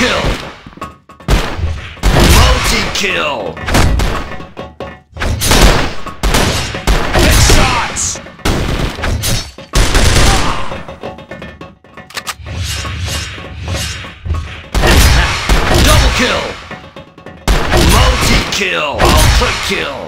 Kill! Multi-kill! Kill! Multi-kill! Ultra-kill!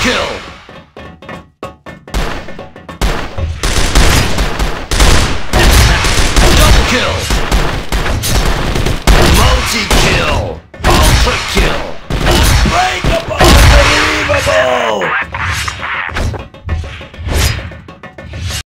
Kill!